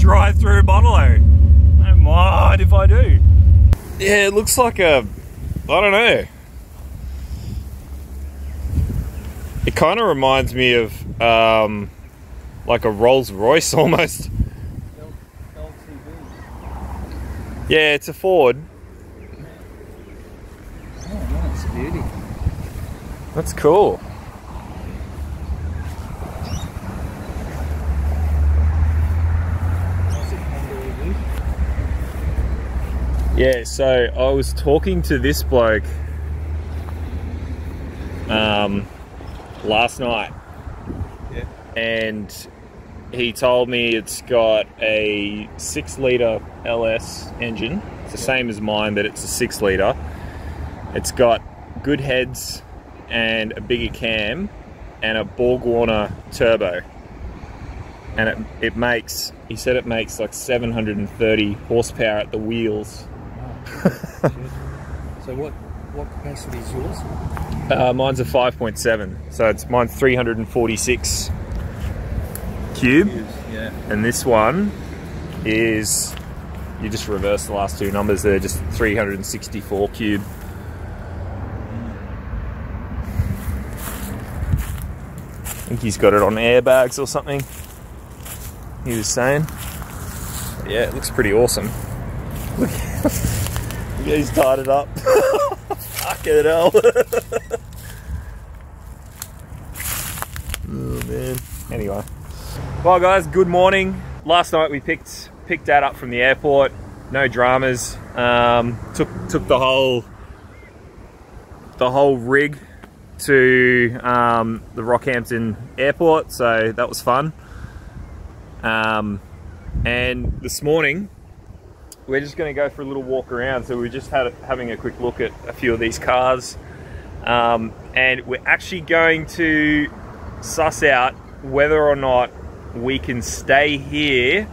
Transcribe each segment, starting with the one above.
drive through Bonnello. I don't mind if I do. Yeah, it looks like a, I don't know. It kind of reminds me of um, like a Rolls Royce almost. Yeah, it's a Ford. Oh, that's a beauty. That's cool. Yeah, so I was talking to this bloke um, last night, Yeah. and he told me it's got a six liter LS engine. It's the same as mine, but it's a six liter. It's got good heads and a bigger cam and a Borg Warner turbo. And it, it makes, he said it makes like 730 horsepower at the wheels. So what what capacity is yours? Uh, mine's a 5.7, so it's mine's 346 cube, Yeah. and this one is you just reverse the last two numbers. They're just 364 cube. I think he's got it on airbags or something. He was saying. Yeah, it looks pretty awesome. Look, How he's tied it up. Fucking hell. Oh man. Anyway. Well guys, good morning. Last night we picked picked Dad up from the airport. No dramas. Um, took took the whole the whole rig to um, the Rockhampton airport, so that was fun. Um, and this morning we're just going to go for a little walk around. So we're just had having a quick look at a few of these cars, um, and we're actually going to suss out whether or not we can stay here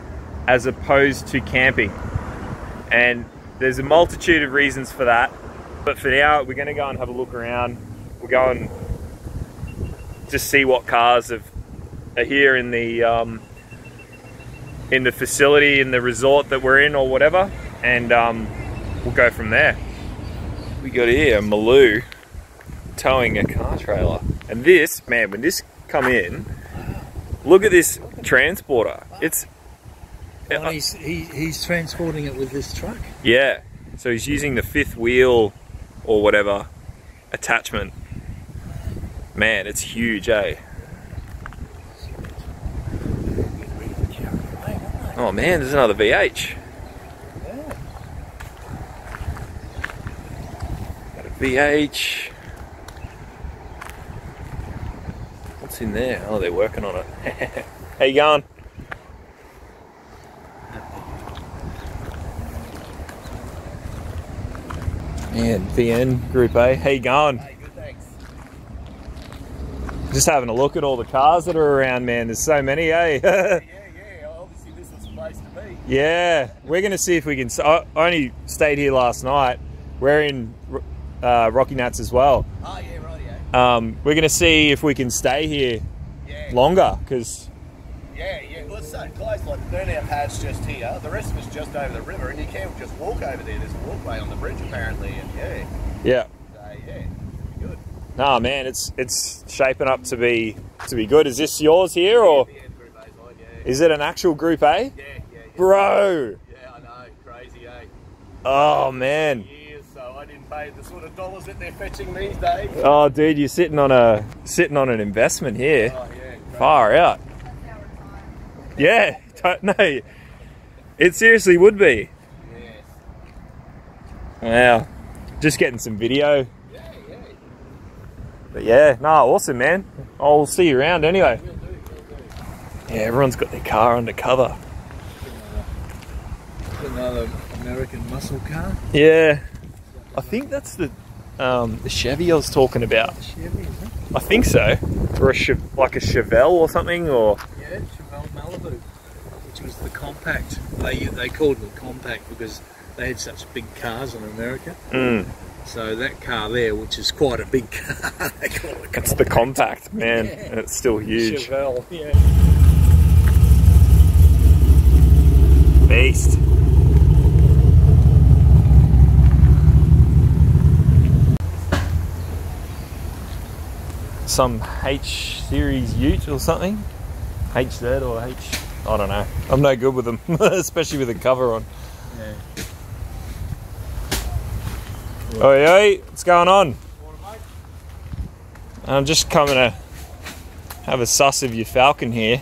as opposed to camping. And there's a multitude of reasons for that. But for now, we're going to go and have a look around. We'll go and just see what cars have, are here in the um, in the facility, in the resort that we're in, or whatever, and um, we'll go from there. We got here Maloo towing a car trailer, and this man, when this come in, look at this transporter. It's Oh, he's, he, he's transporting it with this truck. yeah. So he's using the fifth wheel or whatever attachment. Man, it's huge, eh? Oh man, there's another VH. Got a VH. What's in there? Oh, they're working on it. How you going? Man, VN Group A. How you going? Hey, good thanks. Just having a look at all the cars that are around, man. There's so many, eh? Yeah, yeah. Obviously, this is the place to be. Yeah, we're going to see if we can. I only stayed here last night. We're in uh, Rockynats as well. Oh, yeah, right, yeah. Um, we're going to see if we can stay here Yeah, longer because, yeah, yeah. Well, it's so close. Like, the burnout pad's just here. The rest of it's just over the river, and you can't just walk over there. There's a walkway on the bridge, apparently, and yeah. yeah. So, yeah, good. Nah, man, it's it's shaping up to be to be good. Is this yours here or The end group A's yeah. is it an actual Group A? Yeah, yeah, yeah. Bro, Yeah, I know. Crazy, eh? oh man, Years, so I didn't pay the sort of dollars that they're fetching these days. oh dude, you're sitting on a sitting on an investment here. Oh, yeah. Far out. Yeah, no, it seriously would be. Yes. Wow, just getting some video. Yeah, yeah. But yeah, no, awesome, man. I'll see you around anyway. Will do, will do. Yeah, everyone's got their car under cover. Another American muscle car. Yeah, I think that's the um, the Chevy I was talking about. Chevy, is it? I think so, or a Chev- like a Chevelle or something, or Yeah, Chevelle Malibu, which was the compact. They they called it compact because they had such big cars in America. mm, So that car there, which is quite a big car, they call it it's the compact, man, Yeah. and it's still huge. Chevelle. Yeah. beast. Some H series Ute or something. HZ or H. I don't know. I'm no good with them, especially with the cover on. Yeah. Oi, oi, what's going on? I'm just coming to have a suss of your Falcon here.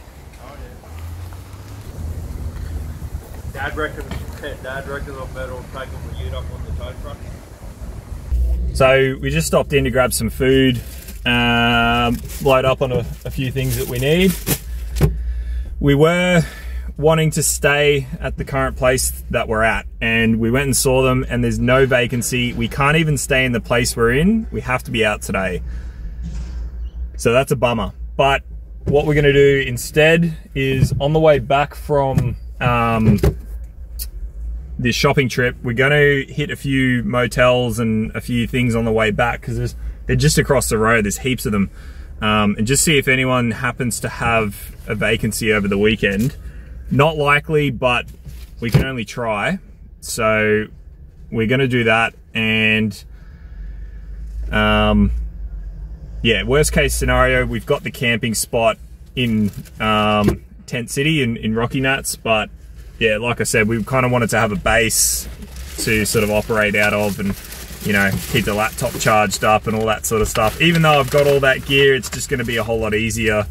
Dad reckons, Dad reckons I'm better off taking the ute up on the tow truck. So we just stopped in to grab some food, um, load up on a, a few things that we need. We were wanting to stay at the current place that we're at and we went and saw them and there's no vacancy. We can't even stay in the place we're in. We have to be out today. So that's a bummer. But what we're gonna do instead is on the way back from um, this shopping trip, we're gonna hit a few motels and a few things on the way back because they're just across the road. There's heaps of them. Um, and just see if anyone happens to have a vacancy over the weekend. Not likely, but we can only try. So we're gonna do that and um, yeah, worst case scenario, we've got the camping spot in um, Tent City in, in Rockynats, but yeah, like I said, we kind of wanted to have a base to sort of operate out of and you know, keep the laptop charged up and all that sort of stuff. Even though I've got all that gear, it's just going to be a whole lot easier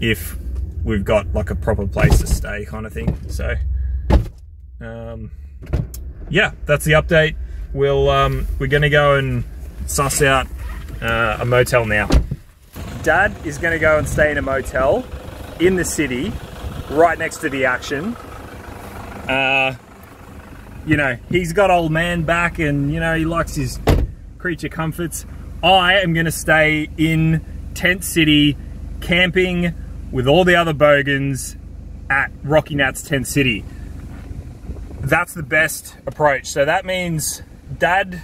if we've got like a proper place to stay kind of thing. So, um, yeah, that's the update. We'll, um, we're going to go and suss out uh, a motel now. Dad is going to go and stay in a motel in the city, right next to the action. Uh, you know, he's got old man back and, you know, he likes his creature comforts. I am going to stay in Tent City camping with all the other bogans at Rockynats Tent City. That's the best approach. So that means dad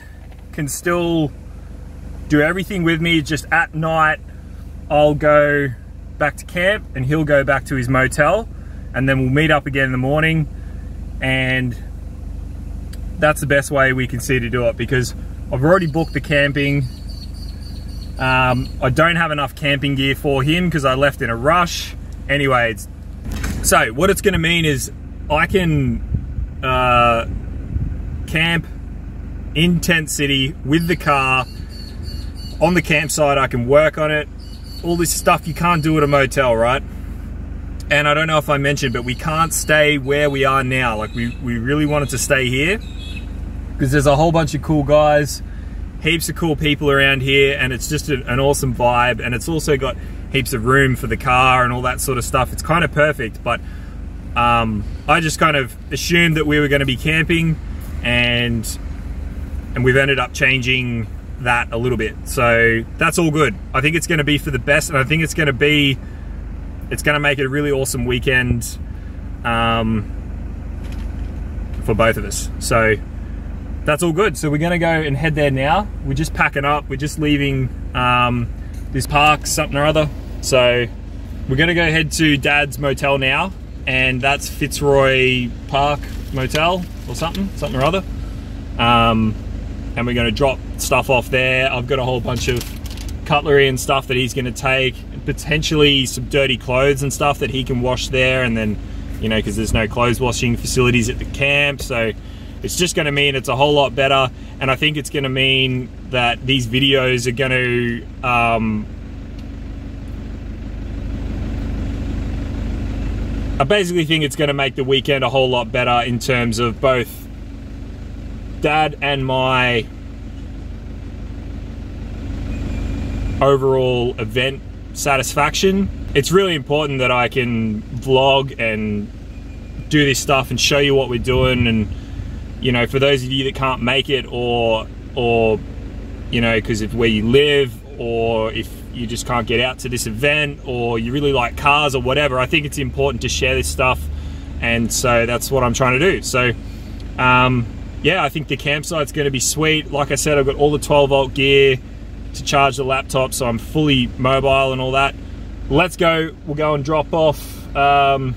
can still do everything with me. Just at night, I'll go back to camp and he'll go back to his motel and then we'll meet up again in the morning and that's the best way we can see to do it because I've already booked the camping. Um, I don't have enough camping gear for him because I left in a rush. Anyway, so what it's going to mean is I can uh, camp in Tent City with the car on the campsite. I can work on it. All this stuff you can't do at a motel, right? And I don't know if I mentioned, but we can't stay where we are now. Like we, we really wanted to stay here because there's a whole bunch of cool guys, heaps of cool people around here, and it's just a, an awesome vibe. And it's also got heaps of room for the car and all that sort of stuff. It's kind of perfect, but um, I just kind of assumed that we were going to be camping, and and we've ended up changing that a little bit. So that's all good. I think it's going to be for the best, and I think it's going to be it's going to make it a really awesome weekend um, for both of us. So that's all good. So we're gonna go and head there now. We're just packing up. We're just leaving um, this park, something or other. So we're gonna go head to Dad's motel now, and that's Fitzroy Park Motel or something, something or other. Um, and we're gonna drop stuff off there. I've got a whole bunch of cutlery and stuff that he's gonna take, potentially some dirty clothes and stuff that he can wash there, and then you know because there's no clothes washing facilities at the camp, so it's just going to mean it's a whole lot better. And I think it's going to mean that these videos are going to um, I basically think it's going to make the weekend a whole lot better in terms of both dad and my overall event satisfaction. It's really important that I can vlog and do this stuff and show you what we're doing and you know, for those of you that can't make it or, or you know, because of where you live or if you just can't get out to this event or you really like cars or whatever, I think it's important to share this stuff. And so that's what I'm trying to do. So, um, yeah, I think the campsite's going to be sweet. Like I said, I've got all the 12 volt gear to charge the laptop, so I'm fully mobile and all that. Let's go. We'll go and drop off um,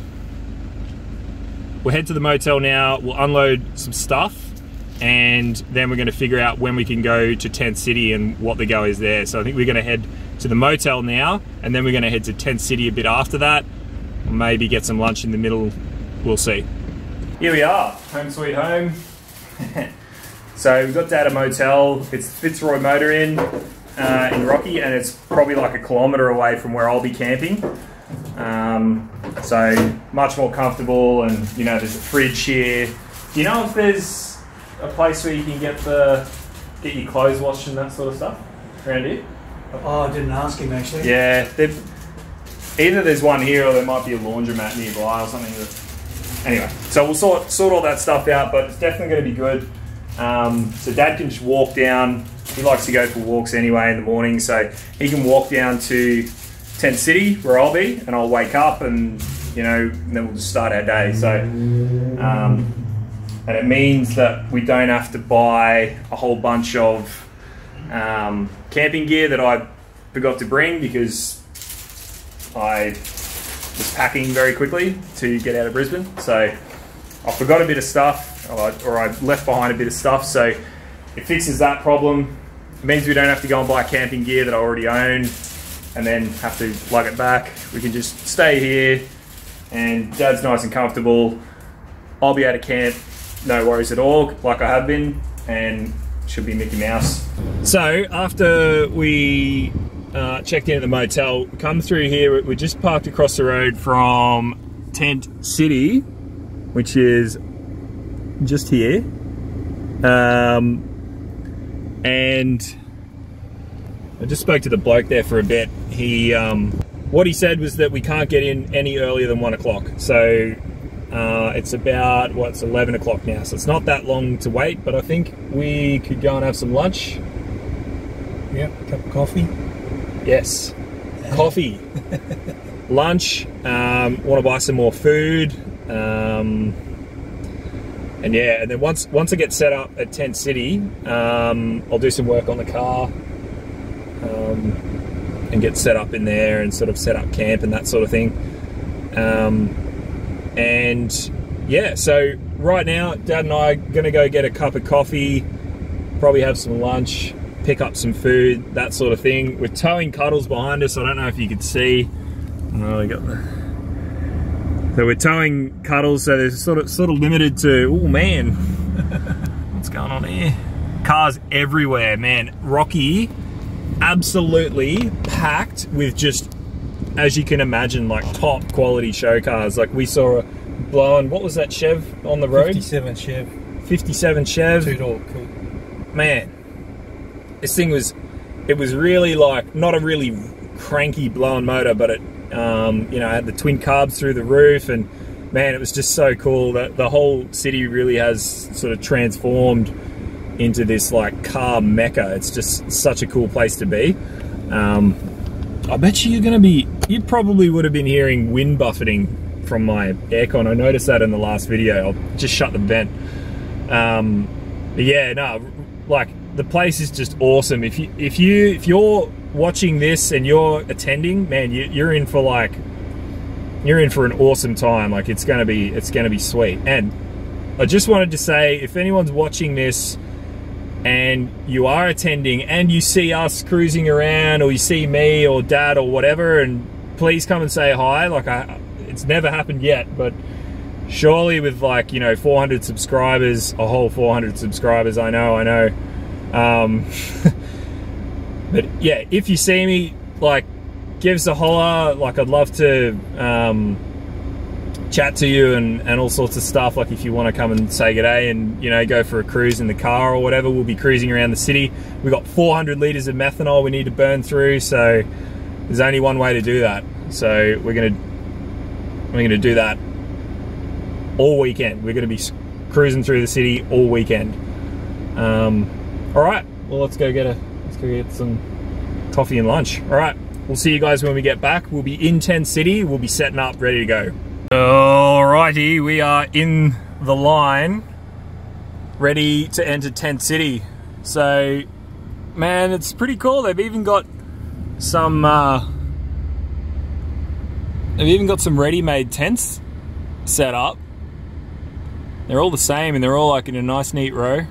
we'll head to the motel now. We'll unload some stuff, and then we're going to figure out when we can go to Tent City and what the go is there. So I think we're going to head to the motel now, and then we're going to head to Tent City a bit after that. Maybe get some lunch in the middle. We'll see. Here we are, home sweet home. so we've got Dad a motel. It's Fitzroy Motor Inn uh, in Rocky, and it's probably like a kilometre away from where I'll be camping. Um, so much more comfortable, and you know, there's a fridge here. Do you know if there's a place where you can get the get your clothes washed and that sort of stuff around here? Oh, I didn't ask him actually. Yeah, either there's one here or there might be a laundromat nearby or something. That, anyway, so we'll sort sort all that stuff out, but it's definitely going to be good. Um, so Dad can just walk down. He likes to go for walks anyway in the morning, so he can walk down to Tent City where I'll be, and I'll wake up and you know, and then we'll just start our day. So. Um, and it means that we don't have to buy a whole bunch of um, camping gear that I forgot to bring because I was packing very quickly to get out of Brisbane. So I forgot a bit of stuff, or I, or I left behind a bit of stuff. So it fixes that problem. Means we don't have to go and buy camping gear that I already own and then have to lug it back. We can just stay here, and Dad's nice and comfortable. I'll be able to camp, no worries at all, like I have been, and should be Mickey Mouse. So after we uh, checked in at the motel, come through here. We just parked across the road from Tent City, which is just here. Um, and I just spoke to the bloke there for a bit. He, um, what he said was that we can't get in any earlier than one o'clock. So uh, it's about what's 11 o'clock now, so it's not that long to wait. But I think we could go and have some lunch. Yep, a cup of coffee. Yes, coffee, lunch. Um, Want to buy some more food, um, and yeah, and then once once I get set up at Tent City, um, I'll do some work on the car um, and get set up in there and sort of set up camp and that sort of thing. Um, and yeah, so right now, Dad and I are gonna go get a cup of coffee, probably have some lunch, pick up some food, that sort of thing. We're towing Cuddles behind us. I don't know if you could see. Oh, we got the. So we're towing Cuddles, so there's sort of sort of limited to. Oh man, what's going on here? Cars everywhere, man. Rocky, absolutely packed with just as you can imagine, like top quality show cars. Like we saw a blowing, what was that Chev on the road? 57 Chev, 57 Chev. two door coupe. Man, this thing was, it was really like, not a really cranky blown motor, but it, um, you know, I had the twin carbs through the roof and man, it was just so cool that the whole city really has sort of transformed into this like car mecca. It's just such a cool place to be. Um, I bet you you're going to be, you probably would have been hearing wind buffeting from my aircon. I noticed that in the last video. I'll just shut the vent. Um, yeah, no, like the place is just awesome. If you, if you, if you're watching this and you're attending, man, you, you're in for like, you're in for an awesome time. Like it's to be, it's to be sweet. And I just wanted to say, if anyone's watching this and you are attending and you see us cruising around or you see me or dad or whatever and please come and say hi like I it's never happened yet but surely with like you know 400 subscribers a whole 400 subscribers I know I know um but yeah if you see me like give us a holler like I'd love to um chat to you and, and all sorts of stuff. Like if you want to come and say good day and you know go for a cruise in the car or whatever, we'll be cruising around the city. We've got 400 liters of methanol we need to burn through, so there's only one way to do that. So we're gonna we're gonna do that all weekend. We're gonna be cruising through the city all weekend. Um, all right, well let's go get a let's go get some coffee and lunch. All right, we'll see you guys when we get back. We'll be in Tent City. We'll be setting up, ready to go. Alrighty, we are in the line, ready to enter Tent City. So, man, it's pretty cool. They've even got some, uh, they've even got some ready-made tents set up. They're all the same and they're all like in a nice neat row.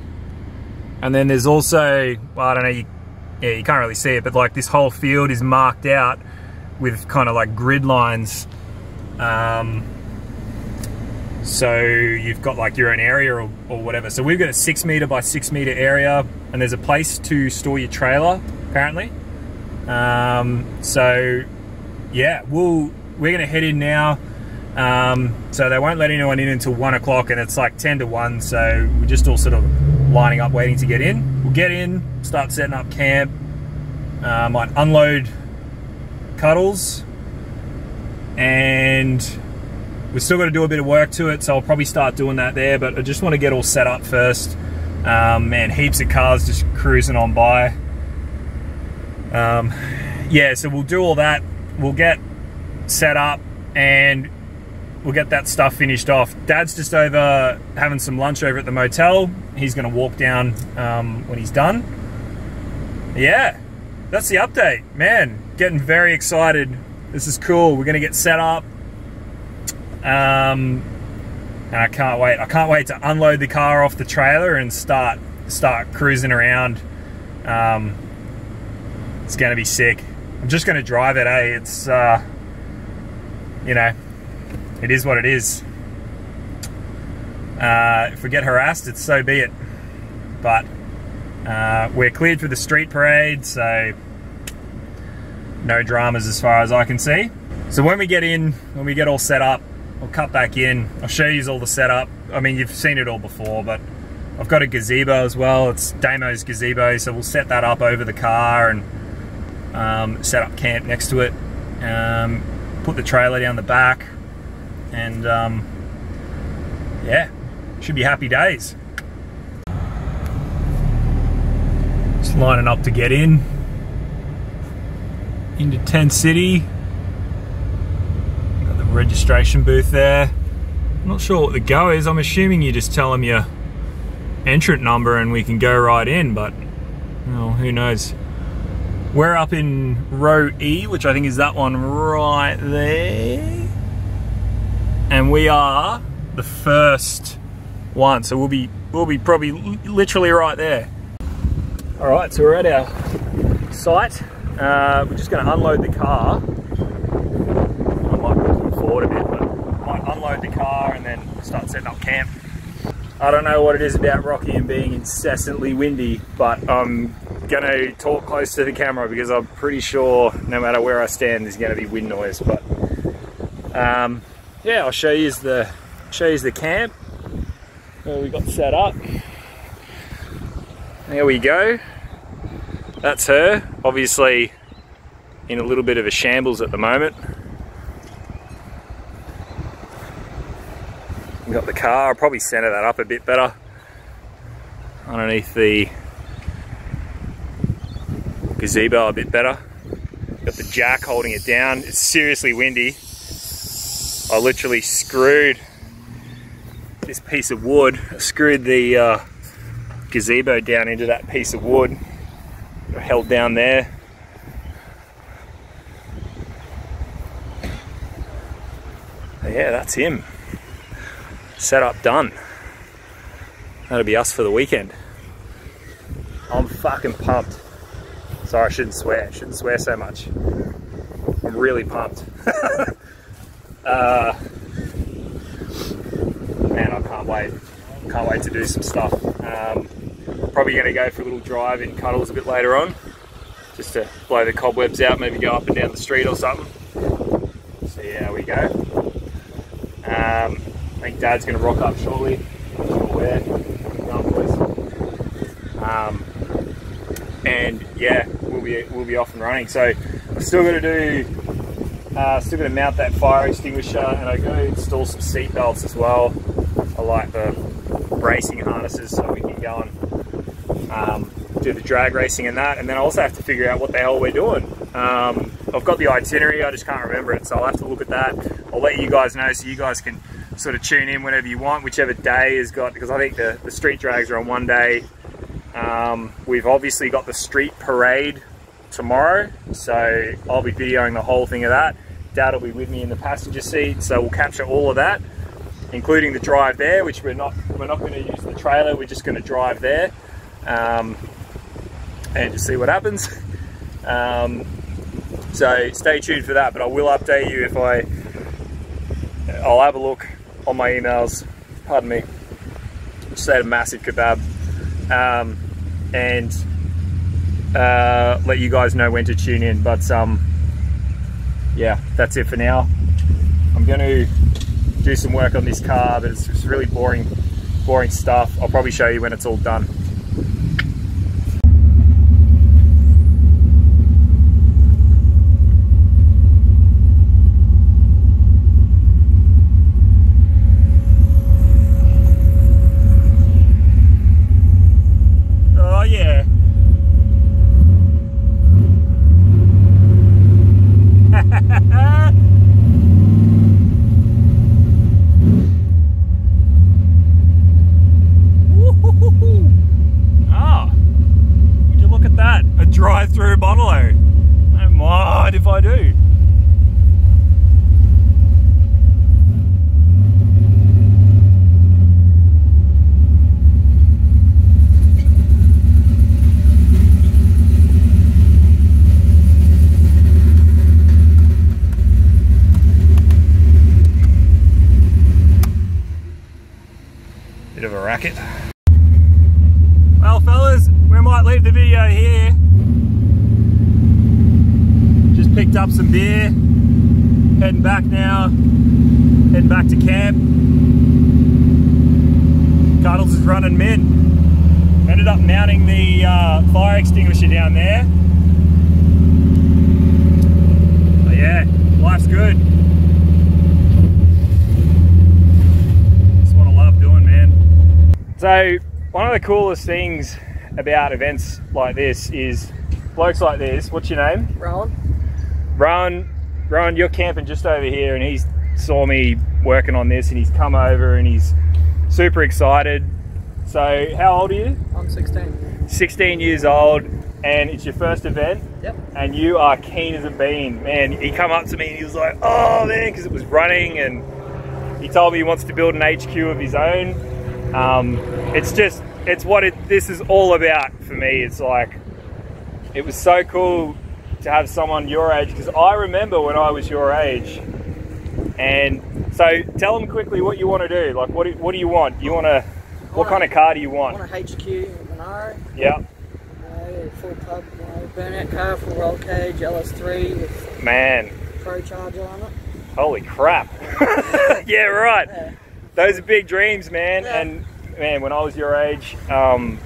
And then there's also, well, I don't know, you, yeah, you can't really see it, but like this whole field is marked out with kind of like grid lines. Um, so you've got like your own area or, or whatever. So we've got a six meter by six meter area and there's a place to store your trailer apparently. Um, so yeah, we'll, we're gonna head in now. Um, so they won't let anyone in until one o'clock and it's like 10 to one. So we're just all sort of lining up waiting to get in. We'll get in, start setting up camp. Uh, might unload cuddles and we've still got to do a bit of work to it so I'll probably start doing that there but I just want to get all set up first um, man heaps of cars just cruising on by um, yeah so we'll do all that we'll get set up and we'll get that stuff finished off dad's just over having some lunch over at the motel he's going to walk down um, when he's done yeah that's the update man getting very excited this is cool we're going to get set up um, and I can't wait. I can't wait to unload the car off the trailer and start start cruising around. Um, it's going to be sick. I'm just going to drive it, eh? It's, uh, you know, it is what it is. Uh, if we get harassed, it's so be it. But uh, we're cleared for the street parade, so no dramas as far as I can see. So when we get in, when we get all set up, I'll cut back in. I'll show you all the setup. I mean, you've seen it all before, but I've got a gazebo as well. It's Damo's gazebo, so we'll set that up over the car and um, set up camp next to it. Um, put the trailer down the back, and um, yeah, should be happy days. Just lining up to get in into Tent City Got the registration booth there. I'm not sure what the go is. I'm assuming you just tell them your entrant number and we can go right in, but well, who knows. We're up in row E, which I think is that one right there. And we are the first one, so we'll be we'll be probably literally right there. All right, so we're at our site. Uh, we're just going to unload the car I might move forward a bit, but I might unload the car and then start setting up camp. I don't know what it is about Rocky and being incessantly windy, but I'm gonna talk close to the camera because I'm pretty sure no matter where I stand, there's gonna be wind noise. But um, yeah, I'll show you the show you the camp where we got set up. There we go. That's her. Obviously, in a little bit of a shambles at the moment. We got the car. I'll probably center that up a bit better underneath the gazebo a bit better. Got the jack holding it down. It's seriously windy. I literally screwed this piece of wood, I screwed the uh, gazebo down into that piece of wood. Held down there. yeah, that's him setup done. That'll be us for the weekend. I'm fucking pumped. Sorry, I shouldn't swear. I shouldn't swear so much. I'm really pumped. uh, man, I can't wait. Can't wait to do some stuff. Um, probably going to go for a little drive in Cuddles a bit later on, just to blow the cobwebs out, maybe go up and down the street or something. See how we go. Um, I think Dad's going to rock up shortly. Um, and yeah, we'll be we'll be off and running. So I'm still going to do, uh, still going to mount that fire extinguisher, and I go install some seat belts as well. I like the racing harnesses so we can go and um, do the drag racing and that. And then I also have to figure out what the hell we're doing. Um, I've got the itinerary, I just can't remember it, so I'll have to look at that. I'll let you guys know so you guys can sort of tune in whenever you want, whichever day has got, because I think the, the street drags are on one day. Um, we've obviously got the street parade tomorrow, so I'll be videoing the whole thing of that. Dad will be with me in the passenger seat, so we'll capture all of that. including the drive there, which we're not we're not going to use the trailer. We're just going to drive there um, and just see what happens. Um, so stay tuned for that. But I will update you if I I'll have a look on my emails. Pardon me. Just ate a massive kebab um, and uh, let you guys know when to tune in. But um, yeah, that's it for now. I'm going to do some work on this car, but it's, really boring, boring stuff. I'll probably show you when it's all done. Oh yeah. Ah, would you look at that? A drive-through Bonnello. I don't if I do. Bit of a racket. Well, fellas, we might leave the video here. Just picked up some beer. Heading back now. Heading back to camp. Cuddles is running min. Ended up mounting the uh, fire extinguisher down there. But yeah, life's good. That's what I love doing, man. So, one of the coolest things about events like this is blokes like this. What's your name? Rowan. Rowan. Rowan, you're camping just over here, and he saw me working on this, and he's come over, and he's super excited. So, how old are you? I'm 16. 16 years old, and it's your first event, Yep. and you are keen as a bean. Man, he come up to me and he was like, "Oh man," because it was running, and he told me he wants to build an HQ of his own. Um, it's just, it's what it, this is all about for me. It's like, it was so cool to have someone your age because I remember when I was your age. And so, tell them quickly what you want to do. Like, what do, what do you want? You want to, what kind of car do you want? I want? a HQ Monaro, Yeah, know, full pub, you know, burnout car, full roll cage, LS3 with man. ProCharger on it. Holy crap. yeah, right. Yeah. Those are big dreams, man. Yeah. And man, when I was your age, um,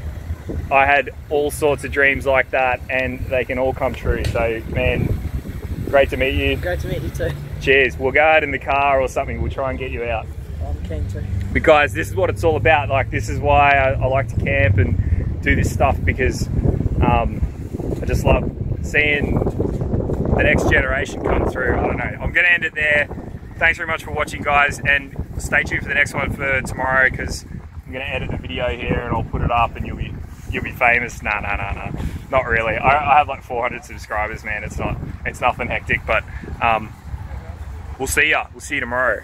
I had all sorts of dreams like that, and they can all come true. So, man, great to meet you. Great to meet you too. Cheers. We'll go out in the car or something. We'll try and get you out. I'm keen to. Because guys, this is what it's all about. Like, this is why I, I like to camp and do this stuff because um, I just love seeing the next generation come through. I don't know. I'm going to end it there. Thanks very much for watching, guys, and stay tuned for the next one for tomorrow because I'm going to edit the video here and I'll put it up and you'll be you'll be famous. Nah, nah, nah, nah. Not really. I, I have like 400 subscribers, man. It's not it's nothing hectic, but um, we'll see ya. We'll see you tomorrow.